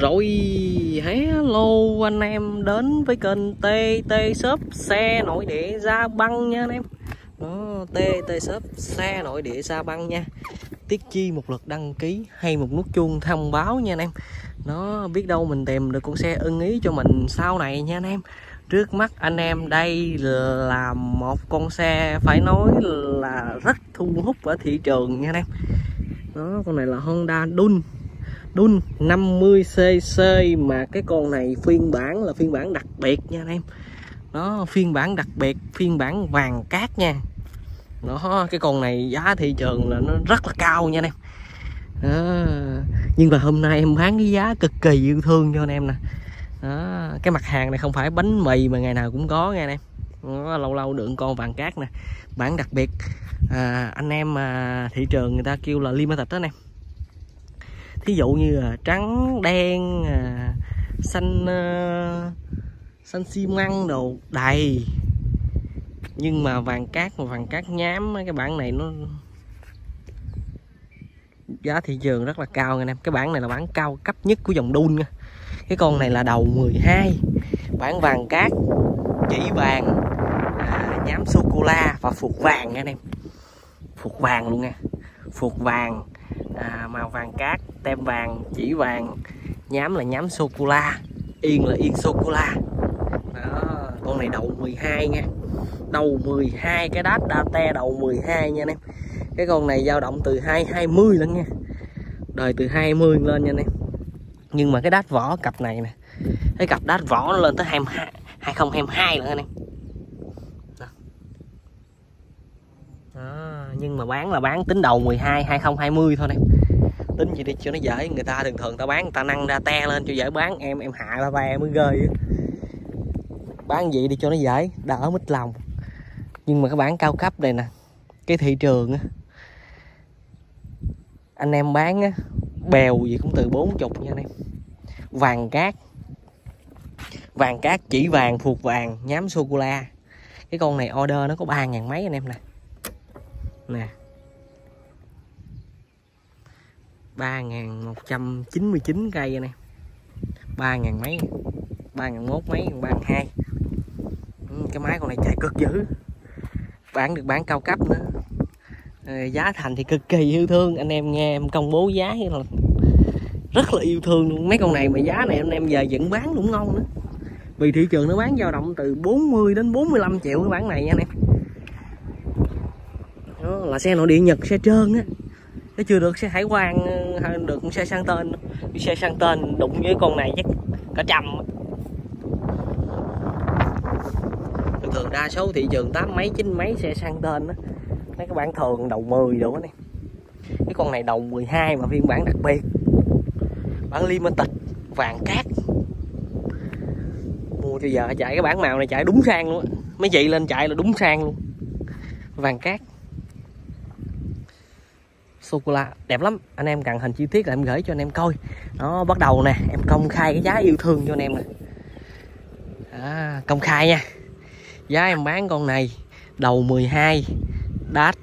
Rồi hello anh em đến với kênh TT Shop xe nội địa ra Băng nha anh em. Đó, TT Shop xe nội địa ra Băng nha. Tiết chi một lượt đăng ký hay một nút chuông thông báo nha anh em. Nó biết đâu mình tìm được con xe ưng ý cho mình sau này nha anh em. Trước mắt anh em đây là một con xe phải nói là rất thu hút ở thị trường nha anh em. Đó, con này là Honda Dun đun 50cc mà cái con này phiên bản là phiên bản đặc biệt nha anh em. Nó phiên bản đặc biệt phiên bản vàng cát nha. Nó cái con này giá thị trường là nó rất là cao nha anh em. Đó. nhưng mà hôm nay em bán cái giá cực kỳ yêu thương cho anh em nè. Đó. cái mặt hàng này không phải bánh mì mà ngày nào cũng có nha anh em. Đó, lâu lâu đựng con vàng cát nè. Bản đặc biệt à, anh em à, thị trường người ta kêu là limited đó anh em thí dụ như là trắng đen à, xanh à, xanh xi măng đồ đầy. Nhưng mà vàng cát mà vàng cát nhám cái bản này nó giá thị trường rất là cao anh em cái bản này là bản cao cấp nhất của dòng đun nha. Cái con này là đầu 12 bản vàng cát chỉ vàng à, nhám sô cô la và phục vàng nha anh em phục vàng luôn nha. Phục vàng à, màu vàng cát tem vàng chỉ vàng nhám là nhám sô cô la yên là yên sô cô la. Đó con này đầu 12 nha. Đầu 12 cái đát đa te đầu 12 nha anh em. Cái con này dao động từ 220 lên nha. Đời từ 20 lên nha anh em. Nhưng mà cái đát vỏ cặp này nè cái cặp đát vỏ nó lên tới 22 2022 lần anh em. Đó. Đó, nhưng mà bán là bán tính đầu 12 2020 thôi em tính gì đi, cho nó dễ. Người ta thường thường ta bán, người ta năng ra te lên cho dễ bán. Em em hạ ra em mới ghê bán gì đi cho nó dễ, đỡ mít lòng. Nhưng mà cái bản cao cấp này nè, cái thị trường á, anh em bán á, bèo gì cũng từ bốn chục nha anh em. Vàng cát vàng cát chỉ vàng phục vàng, nhám sô cô la cái con này order nó có ba ngàn mấy anh em nè. Nè ba ngàn một trăm chín mươi chín cây anh em ba ngàn mấy, ba ngàn mốt mấy, ba ngàn hai. Ừ, cái máy con này chạy cực dữ. Bán được bán cao cấp nữa. Ờ, giá thành thì cực kỳ yêu thương. Anh em nghe em công bố giá là rất là yêu thương luôn. Mấy con này mà giá này anh em giờ vẫn bán cũng ngon nữa. Vì thị trường nó bán dao động từ 40 đến 45 triệu cái bản này nha anh em. Đó, là xe nội địa nhật, xe trơn á nó chưa được xe hải quan ờ, được xe sang tên. Xe sang tên đụng với con này chắc cả trăm. Thường thường đa số thị trường tám mấy, chín mấy xe sang tên đó mấy cái bản thường đầu 10 đồ này cái con này đầu 12 mà phiên bản đặc biệt. Bản limited, vàng cát. Mua cho giờ chạy cái bản màu này chạy đúng sang luôn mấy chị lên chạy là đúng sang luôn. Vàng cát sô cô la đẹp lắm. Anh em cần hình chi tiết là em gửi cho anh em coi. Nó bắt đầu nè. Em công khai cái giá yêu thương cho anh em nè. À, công khai nha. Giá em bán con này đầu 12 đát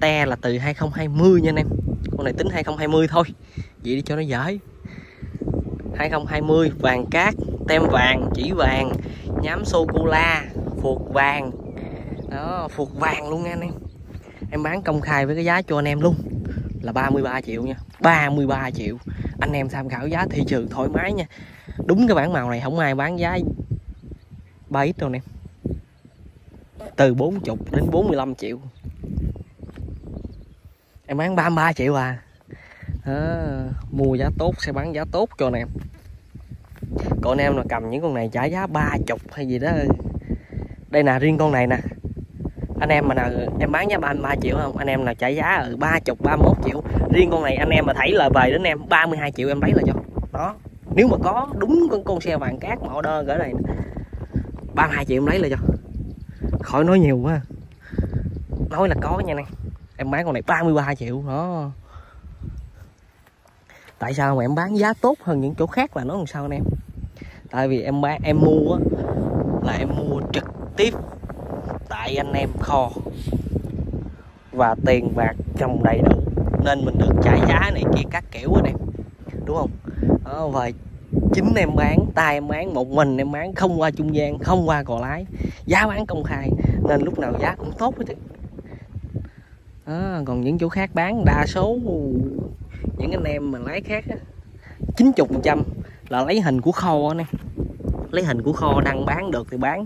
te là từ 2020 nha anh em. Con này tính 2020 thôi. Vậy đi cho nó dễ. 2020 vàng cát tem vàng chỉ vàng nhám sô cô la phuộc vàng. Đó phuộc vàng luôn nha anh em em bán công khai với cái giá cho anh em luôn. Là 33 triệu nha. 33 triệu. Anh em tham khảo giá thị trường thoải mái nha. Đúng cái bản màu này không ai bán giá 3 ít đâu anh em từ 40 đến 45 triệu. Em bán 33 triệu à. À, mua giá tốt sẽ bán giá tốt cho anh em. Còn anh em là cầm những con này trả giá ba chục hay gì đó đây nè riêng con này nè anh em mà nào, em bán giá 33 triệu không? Anh em nào trả giá ở ba chục, ba mốt triệu. Riêng con này anh em mà thấy là về đến em 32 triệu em lấy là cho. Đó. Nếu mà có đúng con con xe vàng cát mà order gửi này 32 triệu em lấy là cho. Khỏi nói nhiều quá. Nói là có nha này em. Bán con này 33 triệu, đó. Tại sao mà em bán giá tốt hơn những chỗ khác là nó làm sao anh em? Tại vì em bán, em mua là em mua trực tiếp tại anh em kho và tiền bạc trong đầy đủ. Nên mình được trả giá này kia các kiểu anh em đúng không? Đó, và chính em bán tay em bán một mình em bán không qua trung gian không qua cò lái giá bán công khai. Nên lúc nào giá cũng tốt hết đó, ờ, còn những chỗ khác bán đa số những anh em mà lái khác á, 90 phần trăm là lấy hình của kho anh em. Lấy hình của kho đăng bán được thì bán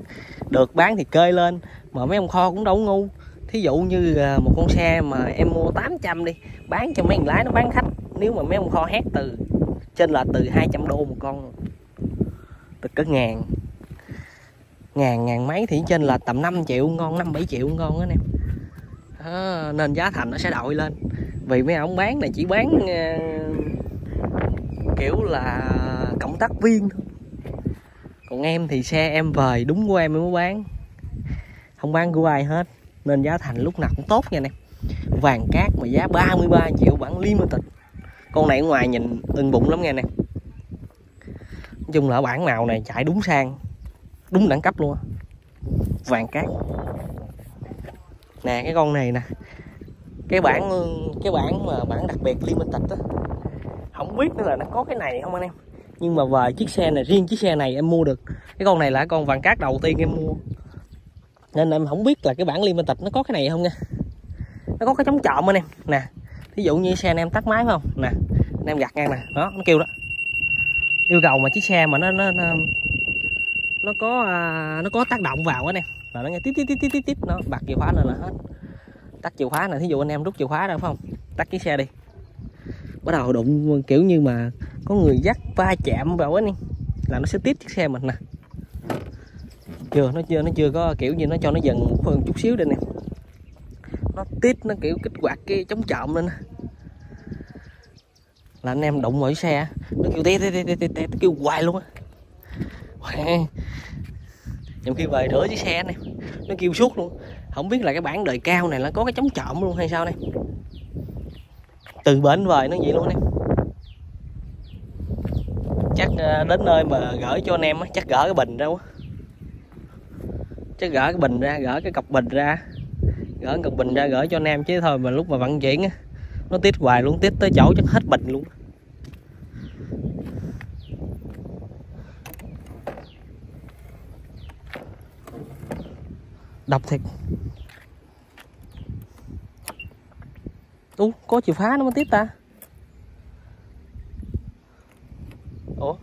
được bán thì cơi lên mà mấy ông kho cũng đâu ngu. Thí dụ như à, một con xe mà em mua 800 đi bán cho mấy người lái nó bán khách. Nếu mà mấy ông kho hét từ trên là từ 200 đô một con. Từ cỡ ngàn. Ngàn ngàn mấy thì trên là tầm 5 triệu ngon 5 7 triệu ngon đó em. À, nên giá thành nó sẽ đội lên. Vì mấy ông bán này chỉ bán uh, kiểu là cộng tác viên thôi. Còn em thì xe em về đúng của em mới bán không bán của ai hết. Nên giá thành lúc nào cũng tốt nha nè vàng cát mà giá 33 triệu bản limited. Con này ở ngoài nhìn ưng bụng lắm nghe nè nói chung là bản màu này chạy đúng sang, đúng đẳng cấp luôn vàng cát. Nè, cái con này nè. Cái bản cái bản mà bản đặc biệt limited á. Không biết nữa là nó có cái này không anh em. Nhưng mà về chiếc xe này, riêng chiếc xe này em mua được. Cái con này là con vàng cát đầu tiên em mua nên em không biết là cái bản liên minh tịch nó có cái này không nha. Nó có cái chống trộm anh em. Nè ví dụ như xe anh em tắt máy phải không? Nè anh em gạt ngang nè. Đó nó kêu đó. Yêu cầu mà chiếc xe mà nó nó nó, nó có à, nó có tác động vào anh em. Là nó nghe tít tít tít tít tít tít. Nó bật chìa khóa lên là hết. Tắt chìa khóa này thí dụ anh em rút chìa khóa ra phải không? Tắt chiếc xe đi. Bắt đầu đụng kiểu như mà có người dắt va chạm vào ấy là nó sẽ tiếp chiếc xe mình nè chưa, nó chưa nó chưa có kiểu như nó cho nó dần một chút xíu đây nè. Nó tít, nó kiểu kích hoạt cái chống trộm lên là anh em đụng vào xe nó kêu té té té té té kêu hoài luôn á. Nhiều khi về rửa chiếc xe này nó kêu suốt luôn. Không biết là cái bản đời cao này nó có cái chống trộm luôn hay sao này từ bến về nó vậy luôn em. Chắc à, đến nơi mà gửi cho anh em chắc gỡ cái bình đâu chứ gỡ cái bình ra gỡ cái cọc bình ra. Gỡ cọc bình ra gỡ cho anh em chứ thôi mà lúc mà vận chuyển nó tiết hoài luôn tiết tới chỗ chắc hết bình luôn. Độc thiệt. Ú, có chìa phá nó mới tiếp ta. Ủa?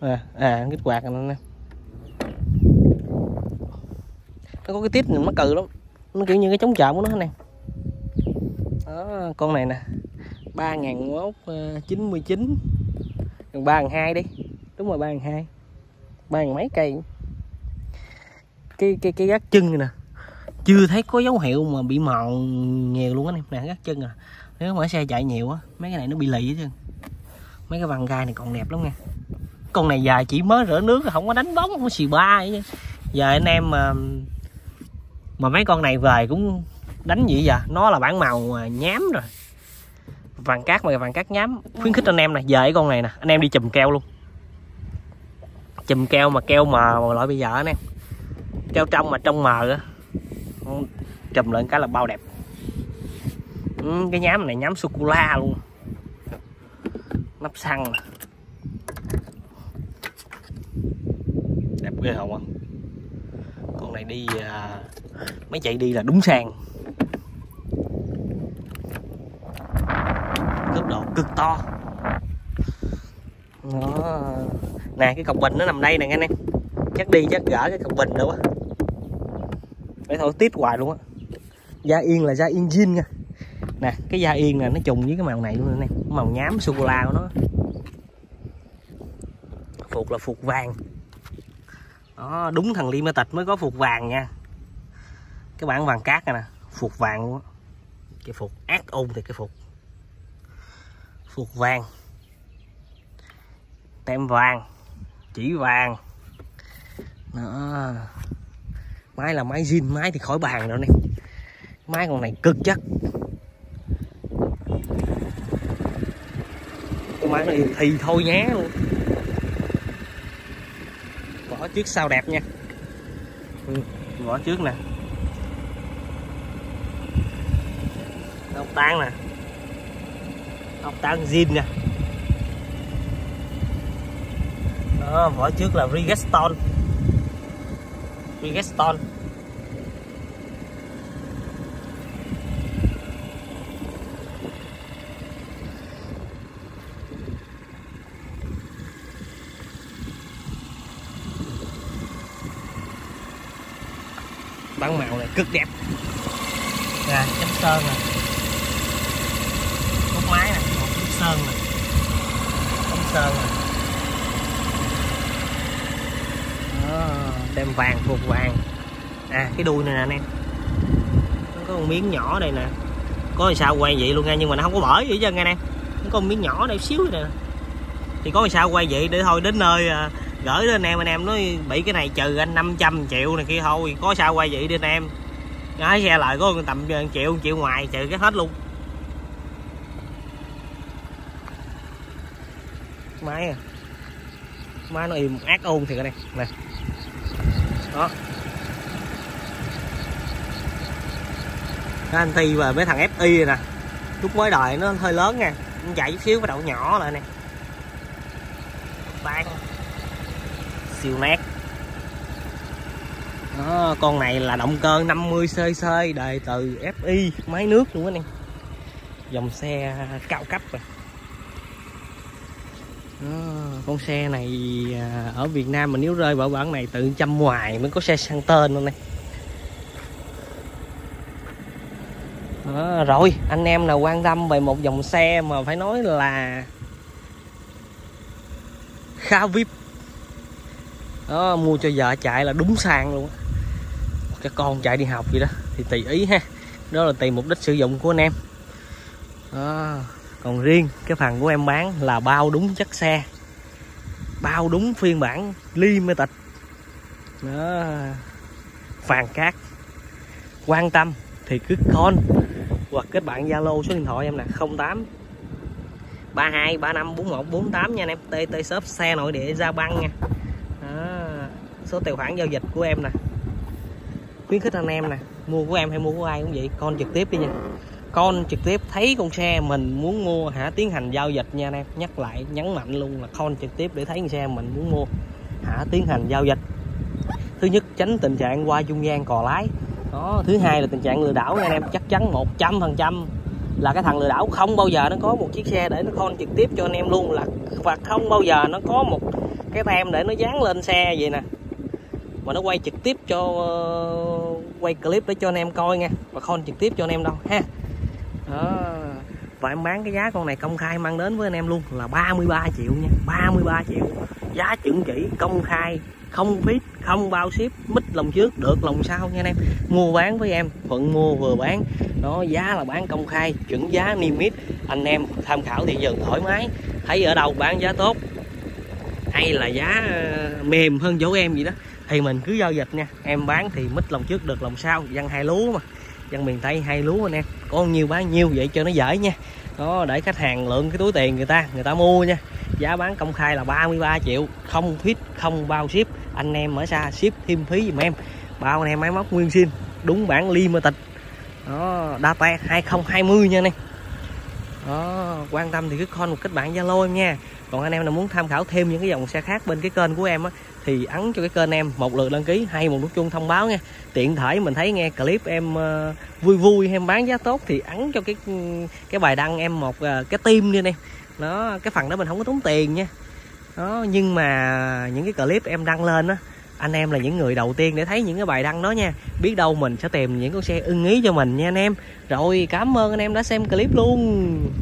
À, à cái quạt này nè. Nó có cái tít này mắc cừ lắm. Nó kiểu như cái chống chạm của nó nè Đó, con này nè. 3199 Gần 3 đi. Đúng rồi 3 2 3 mấy cây. Cái cái cái gác chân này nè. Chưa thấy có dấu hiệu mà bị mòn nhiều luôn á em. Nè gác chân à. Nếu mà xe chạy nhiều á mấy cái này nó bị lì hết trơn. Mấy cái vằn gai này còn đẹp lắm nha. Con này dài chỉ mới rửa nước không có đánh bóng không có xì ba vậy giờ anh em mà mà mấy con này về cũng đánh gì vậy? Nó là bản màu nhám rồi. Vàng cát mà vàng cát nhám. Khuyến khích anh em nè về cái con này nè. Anh em đi chùm keo luôn. Chùm keo mà keo mờ loại bây giờ anh em. Keo trong mà trong mờ á. Chùm lên cái là bao đẹp. Ừ, cái nhám này nhám sô cô la luôn. Nắp xăng đẹp ghê không con này đi à, mấy chạy đi là đúng sàn cực độ cực to. Đó. Nè, cái cọc bình nó nằm đây nè anh em chắc đi chắc gỡ cái cọc bình nữa quá để thôi tiếp hoài luôn á. Da yên là da yên zin nha. Nè, cái da yên này nó trùng với cái màu này luôn nè. Màu nhám sô cô la của nó. Phục là phục vàng. Đó, đúng thằng limited mới có phục vàng nha cái bản vàng cát này nè phục vàng luôn á. Cái phục ác ôn thì cái phục phục vàng. Tem vàng chỉ vàng. Đó. Máy là máy zin máy thì khỏi bàn rồi nè. Máy con này cực chất. Cái máy này thì thôi nhé luôn. Vỏ trước sau đẹp nha. Ừ, vỏ trước nè. Ốc tán nè. Ốc tán zin nè. Đó, vỏ trước là Bridgestone Bridgestone bản màu này cực đẹp. Nè chấm sơn nè cốt máy này một chấm sơn này. Ống sơn này, Đó, đem vàng thuộc vàng. À cái đuôi này nè anh em. Nó có một miếng nhỏ đây nè. Có sao quay vậy luôn nha nhưng mà nó không có bởi gì chứ nghe em. Nó có một miếng nhỏ đây xíu nè. Thì có sao quay vậy để thôi đến nơi à, gửi đến anh em. Anh em nói bị cái này trừ anh 500 triệu này kia thôi. Có sao quay vậy đi anh em. Nói xe lại có tầm ờ, triệu triệu ngoài trừ cái hết luôn. Máy à. Máy nó im ác ôn thì cái này. Nè đó. Cái anh ti và mấy thằng FI nè. Lúc mới đời nó hơi lớn nha. Nó chạy chút xíu cái đầu nhỏ lại nè. Bán siêu nét đó, con này là động cơ 50 cc đời từ FI máy nước luôn á nè. Dòng xe cao cấp rồi đó, con xe này à, ở Việt Nam mà nếu rơi vào bản này tự chăm ngoài mới có xe sang tên luôn này. Đó, rồi anh em nào quan tâm về một dòng xe mà phải nói là khá vip. Đó mua cho vợ chạy là đúng sang luôn. Cái con chạy đi học vậy đó thì tùy ý ha. Đó là tùy mục đích sử dụng của anh em. Đó còn riêng, cái phần của em bán là bao đúng chất xe. Bao đúng phiên bản limited. Đó. Phàn cát. Quan tâm thì cứ con hoặc kết bạn zalo số điện thoại em là 08 32 35 41 48 nha anh em. TT shop, xe nội địa ra băng nha. Đó. số tài khoản giao dịch của em nè. Khuyến khích anh em nè. Mua của em hay mua của ai cũng vậy con trực tiếp đi nha con trực tiếp thấy con xe mình muốn mua hả tiến hành giao dịch nha anh em. Nhắc lại nhấn mạnh luôn là con trực tiếp để thấy con xe mình muốn mua hả tiến hành giao dịch. Thứ nhất tránh tình trạng qua trung gian cò lái. Đó thứ hai là tình trạng lừa đảo nha anh em. Chắc chắn một trăm phần trăm là cái thằng lừa đảo không bao giờ nó có một chiếc xe để nó con trực tiếp cho anh em luôn là và không bao giờ nó có một cái tem để nó dán lên xe vậy nè. Mà nó quay trực tiếp cho uh, quay clip để cho anh em coi nha và con trực tiếp cho anh em đâu ha đó và em bán cái giá con này công khai mang đến với anh em luôn là 33 triệu nha 33 triệu. Giá chuẩn chỉ, công khai, không phí không bao ship, mít lòng trước, được lòng sau nha anh em. Mua bán với em, thuận mua vừa bán. Nó giá là bán công khai chuẩn giá, niêm yết. Anh em tham khảo thị trường thoải mái, thấy ở đâu bán giá tốt. Hay là giá ờ, mềm hơn chỗ em gì đó. Thì mình cứ giao dịch nha, em bán thì mít lòng trước, được lòng sau, dân hai lúa mà dân miền tây hay lúa anh em có nhiêu bán nhiêu vậy cho nó dễ nha. Đó, để khách hàng lượng cái túi tiền người ta người ta mua nha. Giá bán công khai là 33 triệu, không phí không bao ship. Anh em ở xa ship thêm phí giùm em. Bao anh em máy móc nguyên xin đúng bản limited. Đó, data 2020 nha anh em đó quan tâm thì cứ con một kết bạn zalo em nha. Còn anh em nào muốn tham khảo thêm những cái dòng xe khác bên cái kênh của em á thì ấn cho cái kênh em một lượt đăng ký hay một nút chuông thông báo nha. Tiện thể mình thấy nghe clip em uh, vui vui em bán giá tốt thì ấn cho cái ừ, cái bài đăng em một uh, cái tim đi anh em nó cái phần đó mình không có tốn tiền nha. Đó nhưng mà những cái clip em đăng lên á anh em là những người đầu tiên để thấy những cái bài đăng đó nha. Biết đâu mình sẽ tìm những con xe ưng ý cho mình nha anh em. Rồi, cảm ơn anh em đã xem clip luôn.